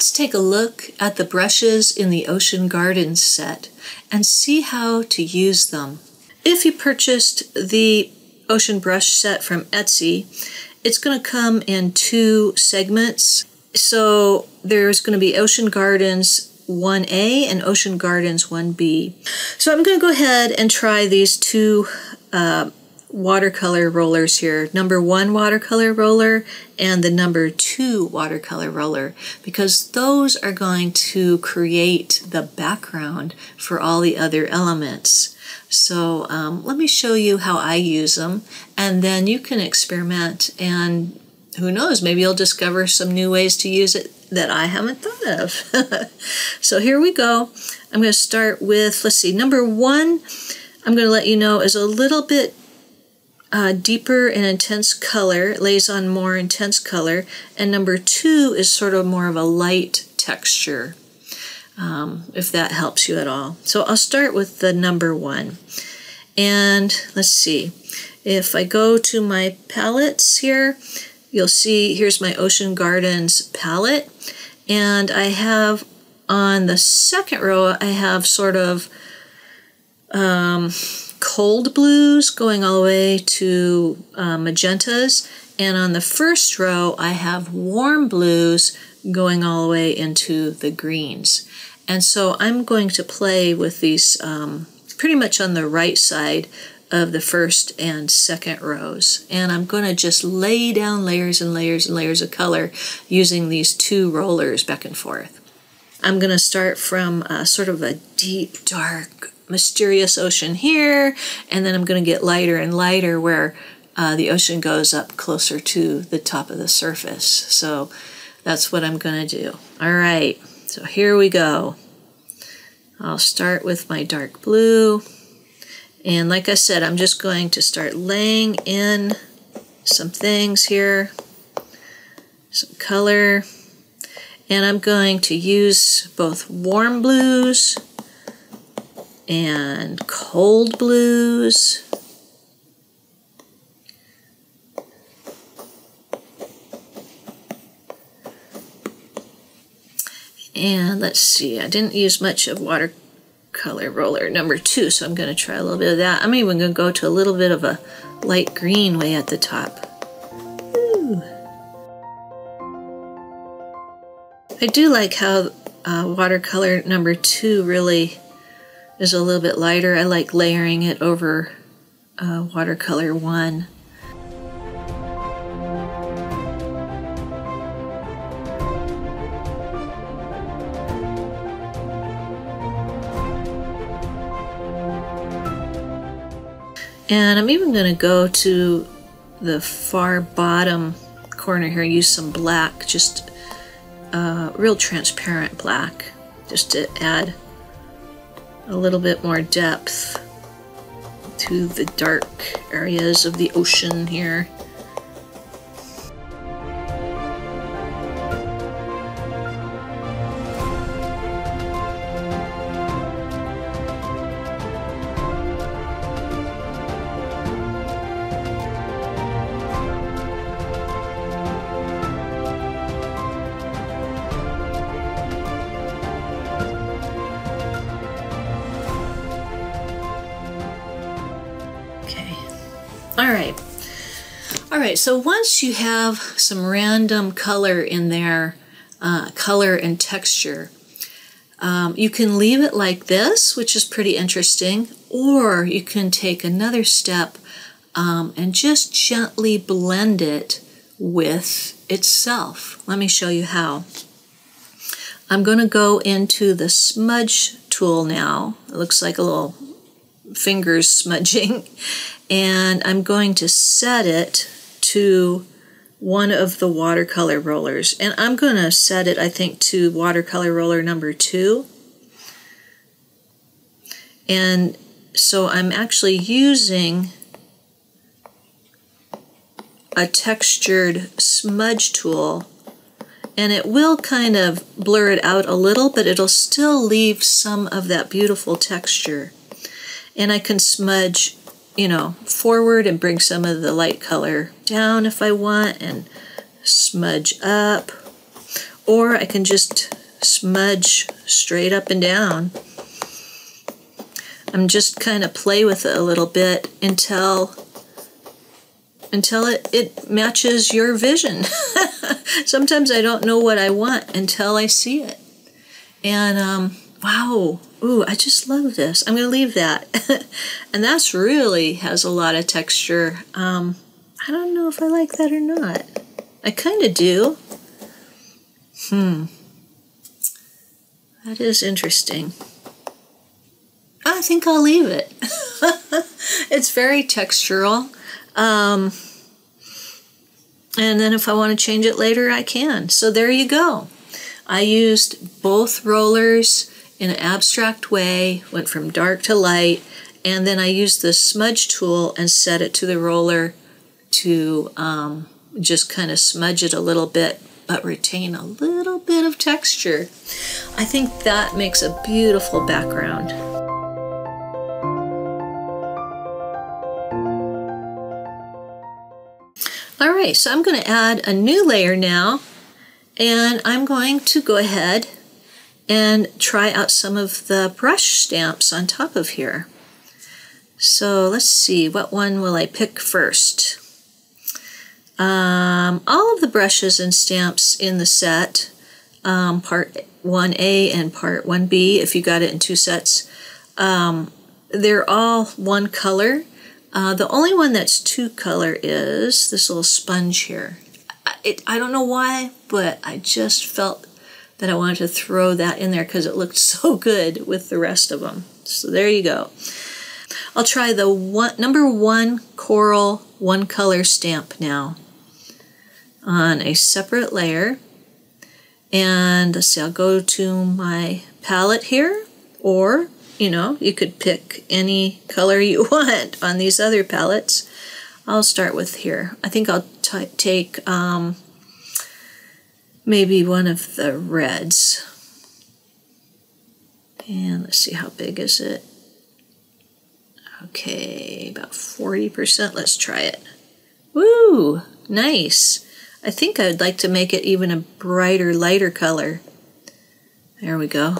let's take a look at the brushes in the Ocean Gardens set and see how to use them. If you purchased the Ocean Brush set from Etsy, it's going to come in two segments. So there's going to be Ocean Gardens 1A and Ocean Gardens 1B. So I'm going to go ahead and try these two uh, watercolor rollers here. Number one watercolor roller and the number two watercolor roller because those are going to create the background for all the other elements. So um, let me show you how I use them and then you can experiment and who knows, maybe you'll discover some new ways to use it that I haven't thought of. so here we go. I'm going to start with, let's see, number one, I'm going to let you know is a little bit uh, deeper and intense color, lays on more intense color, and number two is sort of more of a light texture, um, if that helps you at all. So I'll start with the number one. And let's see, if I go to my palettes here, you'll see here's my Ocean Gardens palette. And I have on the second row, I have sort of um, cold blues going all the way to uh, magentas. And on the first row, I have warm blues going all the way into the greens. And so I'm going to play with these um, pretty much on the right side of the first and second rows. And I'm going to just lay down layers and layers and layers of color using these two rollers back and forth. I'm going to start from uh, sort of a deep, dark, mysterious ocean here, and then I'm going to get lighter and lighter where uh, the ocean goes up closer to the top of the surface. So that's what I'm going to do. All right, so here we go. I'll start with my dark blue. And like I said, I'm just going to start laying in some things here, some color, and I'm going to use both warm blues and cold blues. And let's see, I didn't use much of watercolor roller number two, so I'm going to try a little bit of that. I'm even going to go to a little bit of a light green way at the top. Ooh. I do like how uh, watercolor number two really is a little bit lighter. I like layering it over uh, watercolor one. And I'm even going to go to the far bottom corner here, use some black, just uh, real transparent black, just to add a little bit more depth to the dark areas of the ocean here. All right, so once you have some random color in there, uh, color and texture, um, you can leave it like this, which is pretty interesting, or you can take another step um, and just gently blend it with itself. Let me show you how. I'm going to go into the smudge tool now. It looks like a little fingers smudging and I'm going to set it to one of the watercolor rollers. And I'm going to set it, I think, to watercolor roller number two. And so I'm actually using a textured smudge tool and it will kind of blur it out a little, but it'll still leave some of that beautiful texture. And I can smudge you know, forward and bring some of the light color down if I want and smudge up. or I can just smudge straight up and down. I'm just kind of play with it a little bit until until it, it matches your vision. Sometimes I don't know what I want until I see it. And um, wow, ooh, I just love this. I'm going to leave that. and that's really has a lot of texture. Um, I don't know if I like that or not. I kind of do. Hmm. That is interesting. I think I'll leave it. it's very textural. Um, and then if I want to change it later, I can. So there you go. I used both rollers in an abstract way, went from dark to light, and then I used the smudge tool and set it to the roller to um, just kind of smudge it a little bit but retain a little bit of texture. I think that makes a beautiful background. All right, so I'm going to add a new layer now, and I'm going to go ahead and try out some of the brush stamps on top of here. So let's see, what one will I pick first? Um, all of the brushes and stamps in the set, um, part 1A and part 1B, if you got it in two sets, um, they're all one color. Uh, the only one that's two color is this little sponge here. It, I don't know why, but I just felt that I wanted to throw that in there because it looked so good with the rest of them. So there you go. I'll try the one, number one coral one color stamp now on a separate layer. And let's see, I'll go to my palette here, or, you know, you could pick any color you want on these other palettes. I'll start with here. I think I'll take um, maybe one of the reds. And let's see, how big is it? Okay, about 40%. Let's try it. Woo! Nice. I think I'd like to make it even a brighter, lighter color. There we go.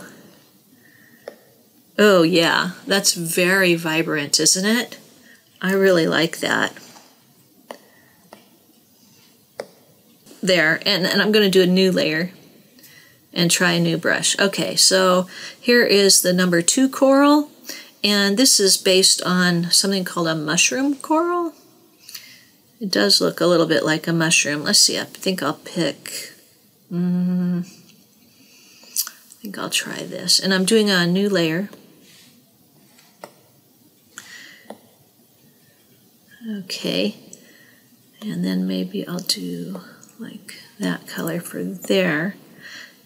Oh yeah, that's very vibrant, isn't it? I really like that. There, and, and I'm going to do a new layer and try a new brush. Okay, so here is the number two coral, and this is based on something called a mushroom coral. It does look a little bit like a mushroom. Let's see, I think I'll pick, mm, I think I'll try this. And I'm doing a new layer. Okay, and then maybe I'll do like that color for there.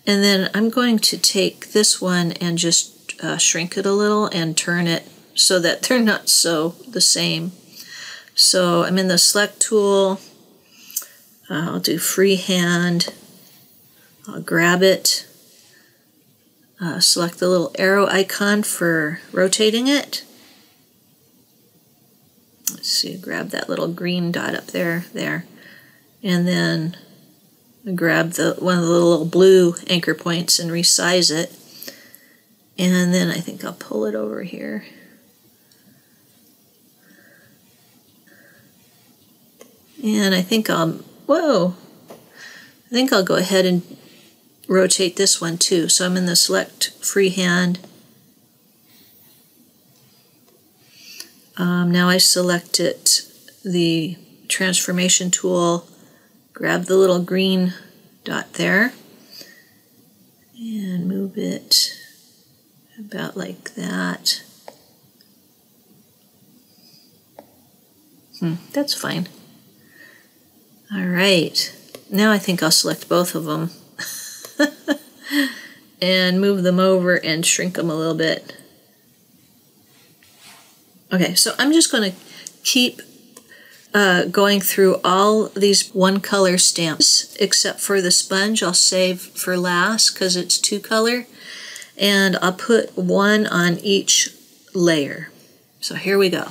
And then I'm going to take this one and just uh, shrink it a little and turn it so that they're not so the same. So I'm in the select tool. I'll do freehand. I'll grab it. Uh, select the little arrow icon for rotating it. Let's see, grab that little green dot up there, there. And then grab the one of the little blue anchor points and resize it. And then I think I'll pull it over here. And I think I'll, whoa, I think I'll go ahead and rotate this one too. So I'm in the select freehand. Um, now I selected the transformation tool, grab the little green dot there, and move it about like that. Hmm, that's fine. All right, now I think I'll select both of them and move them over and shrink them a little bit. Okay, so I'm just going to keep uh, going through all these one color stamps except for the sponge I'll save for last because it's two color and I'll put one on each layer. So here we go.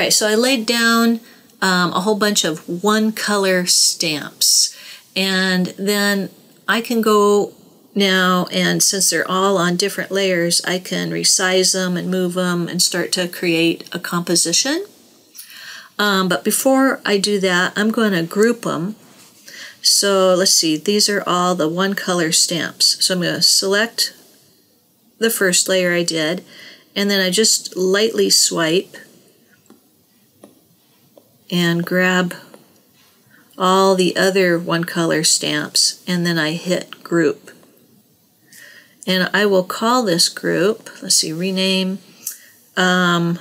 Right, so I laid down um, a whole bunch of one color stamps. And then I can go now, and since they're all on different layers, I can resize them and move them and start to create a composition. Um, but before I do that, I'm going to group them. So let's see, these are all the one color stamps. So I'm going to select the first layer I did, and then I just lightly swipe and grab all the other one color stamps and then I hit group. And I will call this group, let's see, rename, um,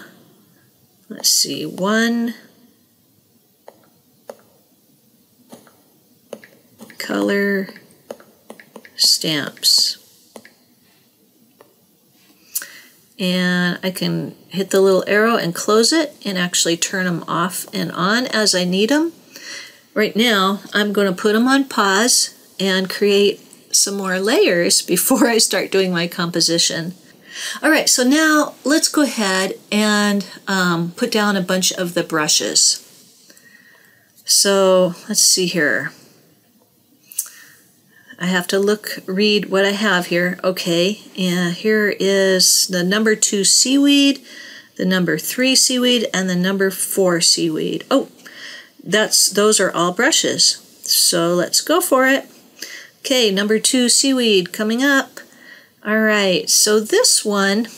let's see, one color stamps. And I can hit the little arrow and close it and actually turn them off and on as I need them. Right now I'm going to put them on pause and create some more layers before I start doing my composition. All right, so now let's go ahead and um, put down a bunch of the brushes. So let's see here. I have to look, read what I have here. Okay, and here is the number two seaweed, the number three seaweed, and the number four seaweed. Oh, that's those are all brushes. So let's go for it. Okay, number two seaweed coming up. All right, so this one,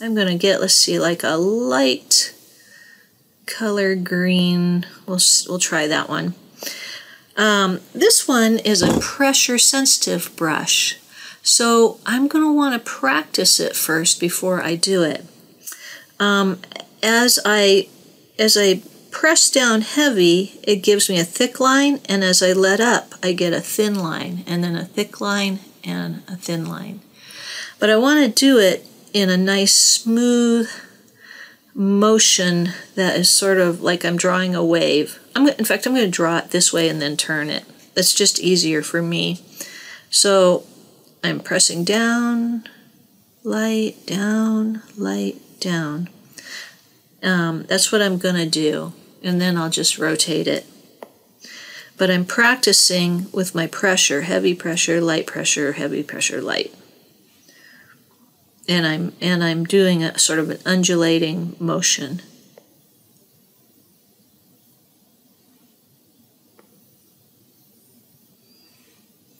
I'm to get, let's see, like a light color green. We'll, we'll try that one. Um, this one is a pressure sensitive brush. So I'm going to want to practice it first before I do it. Um, as I as I press down heavy, it gives me a thick line, and as I let up, I get a thin line, and then a thick line and a thin line. But I want to do it in a nice smooth motion that is sort of like I'm drawing a wave. I'm, in fact, I'm going to draw it this way and then turn it. That's just easier for me. So I'm pressing down, light, down, light, down. Um, that's what I'm going to do. And then I'll just rotate it. But I'm practicing with my pressure, heavy pressure, light pressure, heavy pressure, light and I'm and I'm doing a sort of an undulating motion.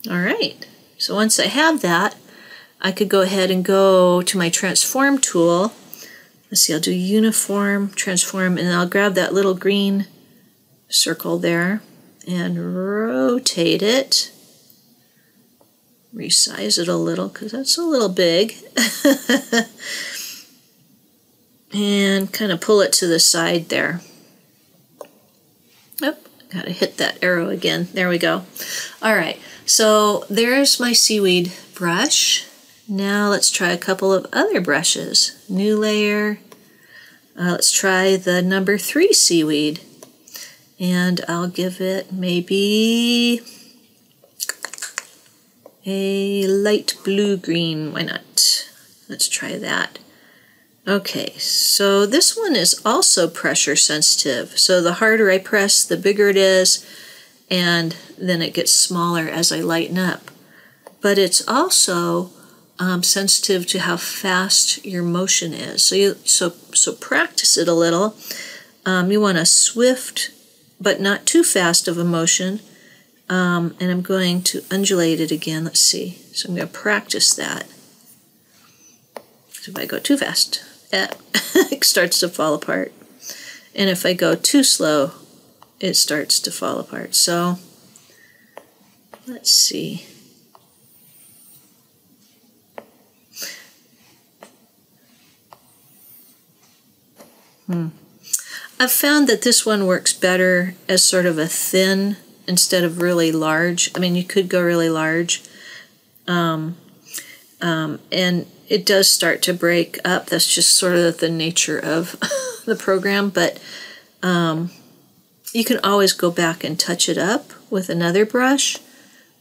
All right, so once I have that, I could go ahead and go to my transform tool. Let's see, I'll do uniform, transform, and I'll grab that little green circle there and rotate it resize it a little because that's a little big. and kind of pull it to the side there. Oh, gotta hit that arrow again. There we go. All right, so there's my seaweed brush. Now let's try a couple of other brushes. New layer. Uh, let's try the number three seaweed. And I'll give it maybe a light blue-green. Why not? Let's try that. Okay, so this one is also pressure sensitive. So the harder I press, the bigger it is, and then it gets smaller as I lighten up. But it's also um, sensitive to how fast your motion is. So you so so practice it a little. Um, you want a swift but not too fast of a motion um, and I'm going to undulate it again. Let's see. So I'm going to practice that. So if I go too fast, it starts to fall apart. And if I go too slow, it starts to fall apart. So let's see. Hmm. I've found that this one works better as sort of a thin instead of really large. I mean, you could go really large. Um, um, and it does start to break up. That's just sort of the nature of the program, but um, you can always go back and touch it up with another brush,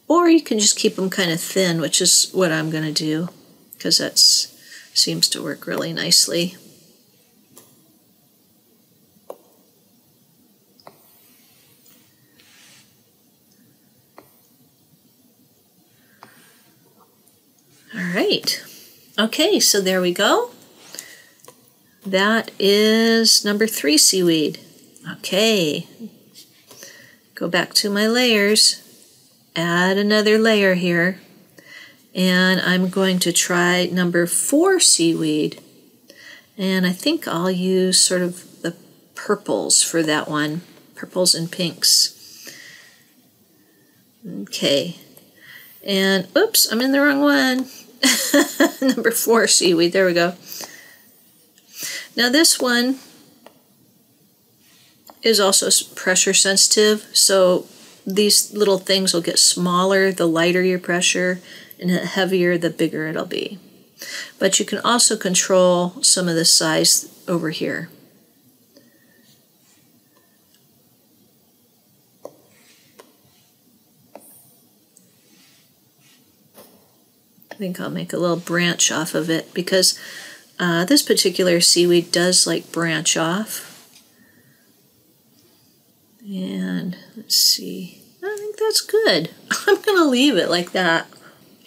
or you can just keep them kind of thin, which is what I'm going to do, because that seems to work really nicely. All right. Okay, so there we go. That is number three seaweed. Okay. Go back to my layers. Add another layer here. And I'm going to try number four seaweed. And I think I'll use sort of the purples for that one. Purples and pinks. Okay. And, oops, I'm in the wrong one. Number four, seaweed. There we go. Now this one is also pressure sensitive, so these little things will get smaller the lighter your pressure, and the heavier the bigger it'll be. But you can also control some of the size over here. I think I'll make a little branch off of it because uh, this particular seaweed does like branch off. And let's see, I think that's good. I'm going to leave it like that.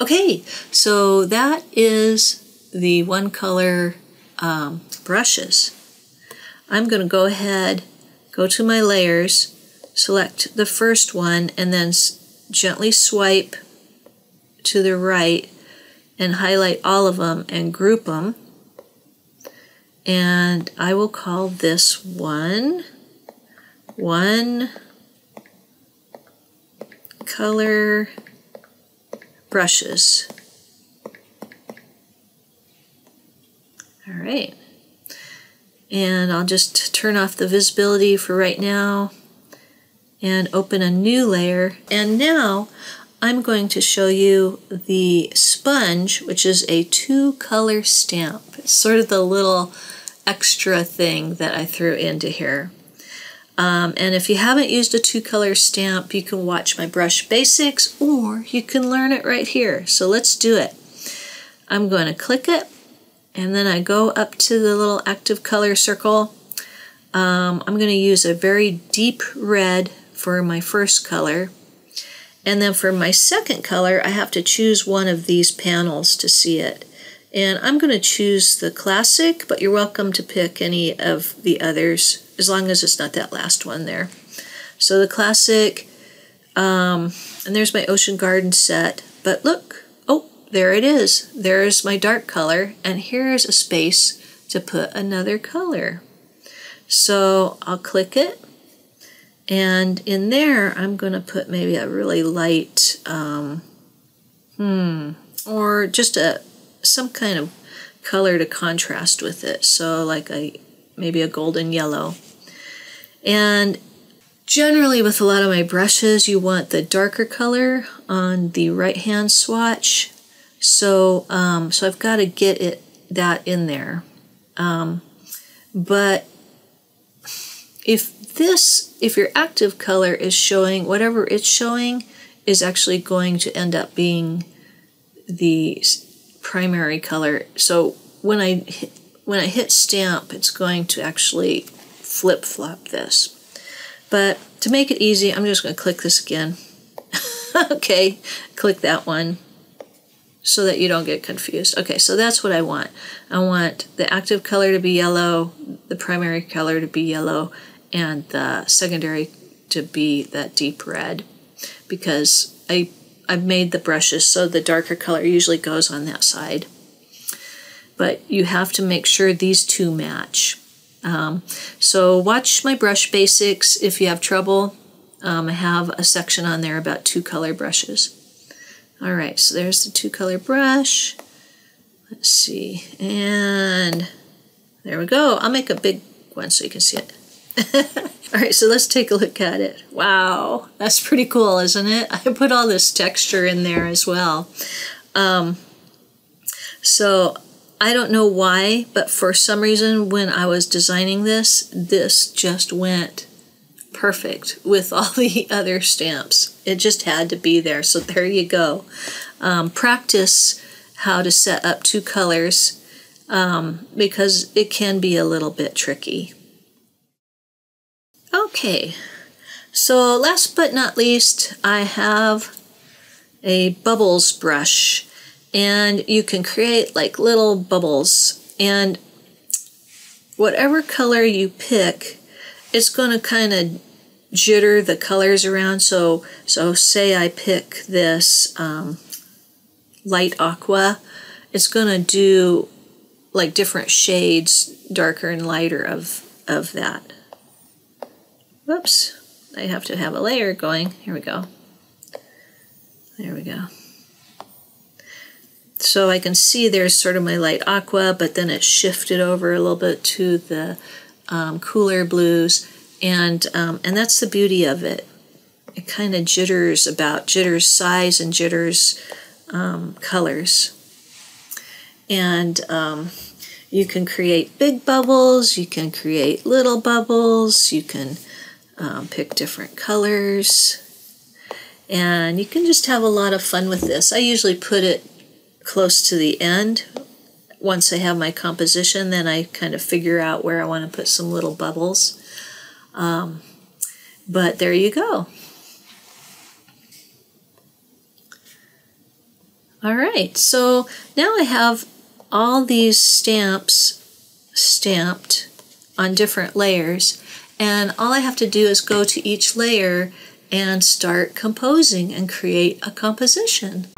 Okay, so that is the one color um, brushes. I'm going to go ahead, go to my layers, select the first one, and then gently swipe to the right and highlight all of them and group them. And I will call this one, one color brushes. All right. And I'll just turn off the visibility for right now and open a new layer. And now I'm going to show you the sponge, which is a two color stamp. It's sort of the little extra thing that I threw into here. Um, and if you haven't used a two color stamp, you can watch my brush basics or you can learn it right here. So let's do it. I'm going to click it and then I go up to the little active color circle. Um, I'm going to use a very deep red for my first color and then for my second color, I have to choose one of these panels to see it. And I'm going to choose the classic, but you're welcome to pick any of the others, as long as it's not that last one there. So the classic, um, and there's my Ocean Garden set. But look, oh, there it is. There's my dark color, and here's a space to put another color. So I'll click it, and in there, I'm going to put maybe a really light, um, hmm, or just a some kind of color to contrast with it. So like a maybe a golden yellow. And generally with a lot of my brushes, you want the darker color on the right hand swatch. So, um, so I've got to get it that in there. Um, but if this, if your active color is showing, whatever it's showing is actually going to end up being the primary color. So when I hit, when I hit stamp, it's going to actually flip-flop this. But to make it easy, I'm just going to click this again. okay, click that one so that you don't get confused. Okay, so that's what I want. I want the active color to be yellow, the primary color to be yellow, and the secondary to be that deep red because I I've made the brushes so the darker color usually goes on that side. But you have to make sure these two match. Um, so watch my brush basics if you have trouble. Um, I have a section on there about two color brushes. All right, so there's the two color brush. Let's see, and there we go. I'll make a big one so you can see it. all right, so let's take a look at it. Wow, that's pretty cool, isn't it? I put all this texture in there as well. Um, so I don't know why, but for some reason when I was designing this, this just went perfect with all the other stamps. It just had to be there, so there you go. Um, practice how to set up two colors um, because it can be a little bit tricky. Okay, so last but not least, I have a bubbles brush. And you can create like little bubbles. And whatever color you pick it's going to kind of jitter the colors around. So so say I pick this um, light aqua it's going to do like different shades darker and lighter of of that. Whoops. I have to have a layer going. Here we go. There we go so I can see there's sort of my light aqua, but then it shifted over a little bit to the um, cooler blues, and um, and that's the beauty of it. It kind of jitters about jitters size and jitters um, colors, and um, you can create big bubbles, you can create little bubbles, you can um, pick different colors, and you can just have a lot of fun with this. I usually put it close to the end. Once I have my composition, then I kind of figure out where I want to put some little bubbles. Um, but there you go. All right, so now I have all these stamps stamped on different layers, and all I have to do is go to each layer and start composing and create a composition.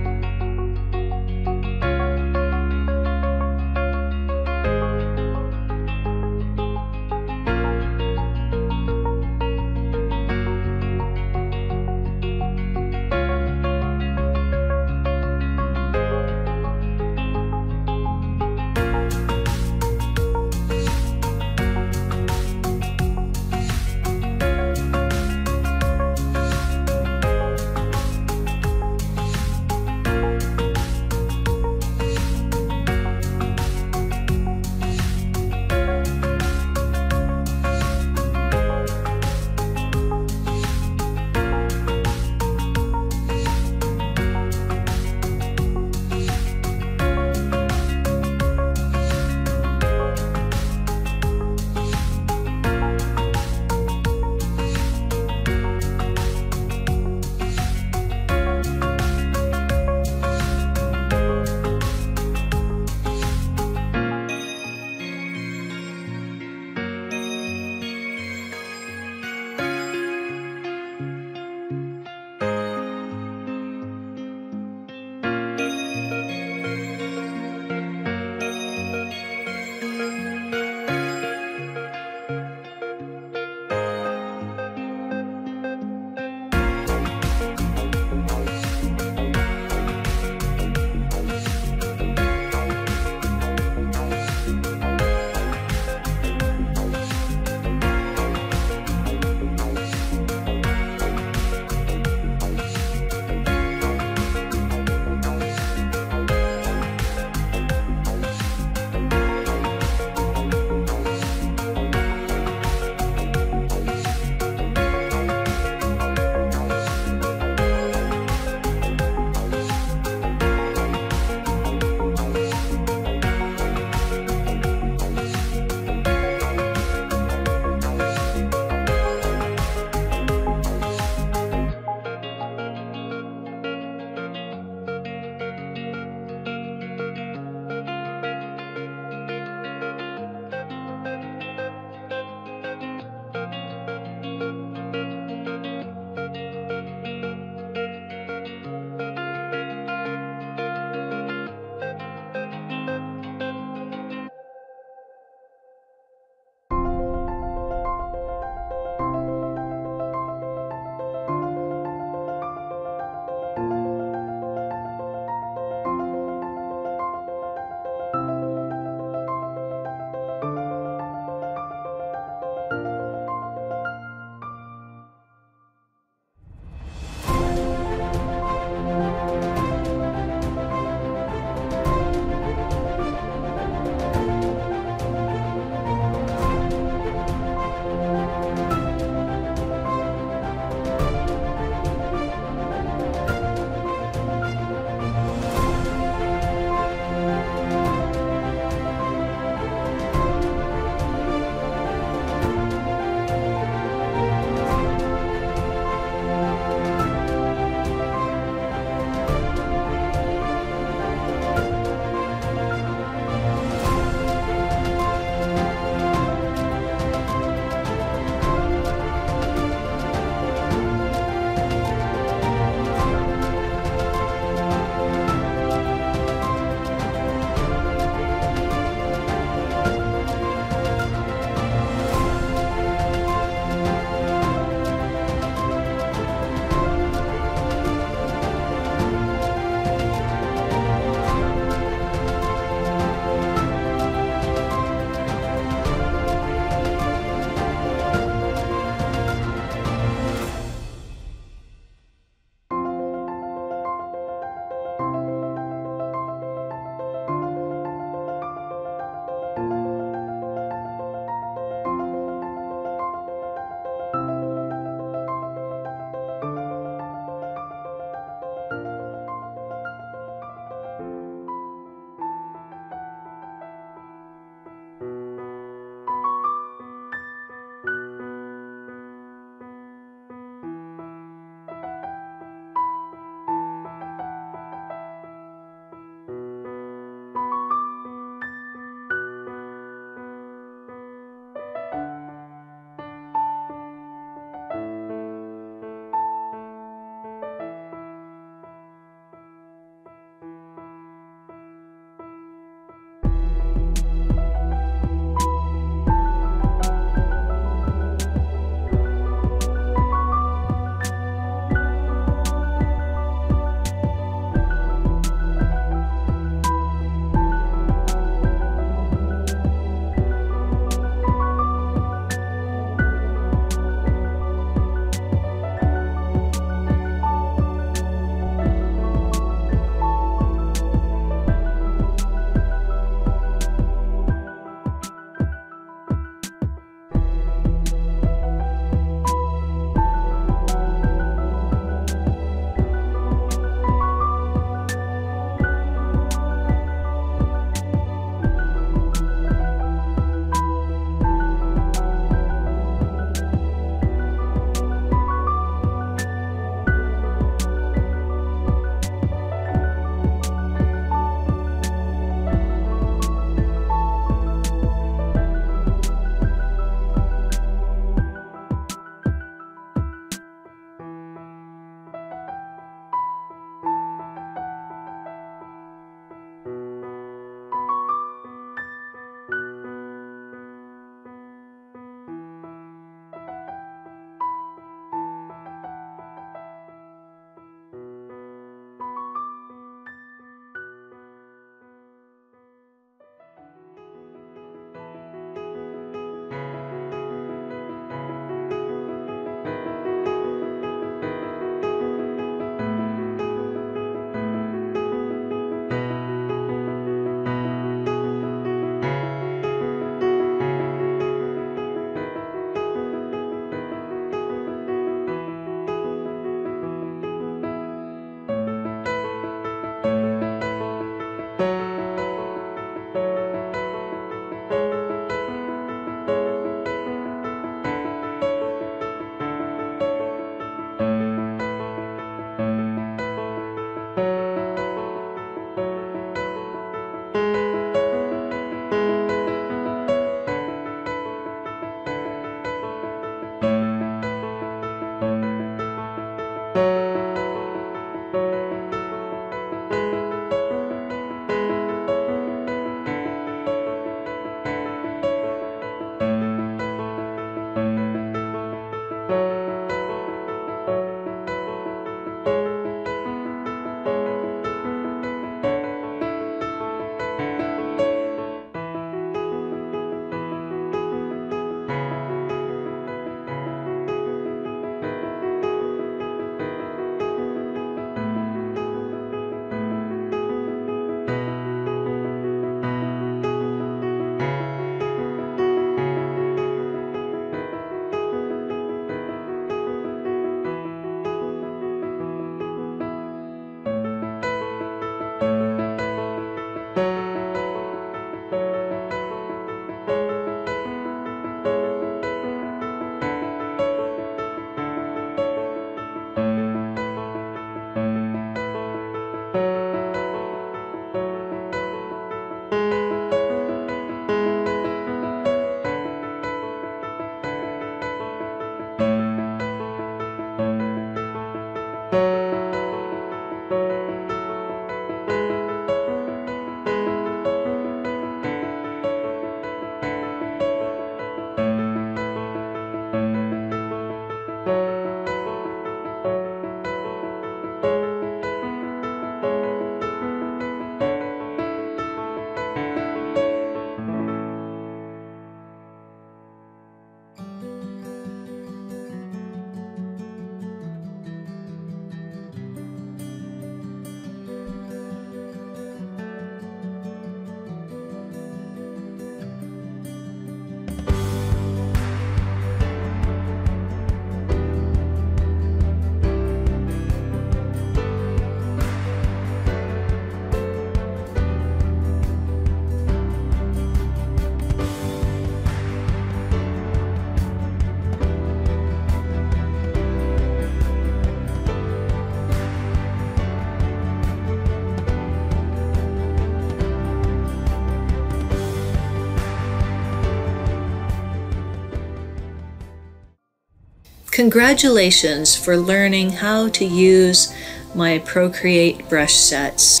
Congratulations for learning how to use my Procreate brush sets.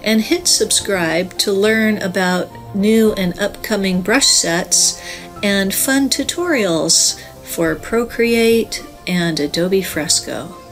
And hit subscribe to learn about new and upcoming brush sets and fun tutorials for Procreate and Adobe Fresco.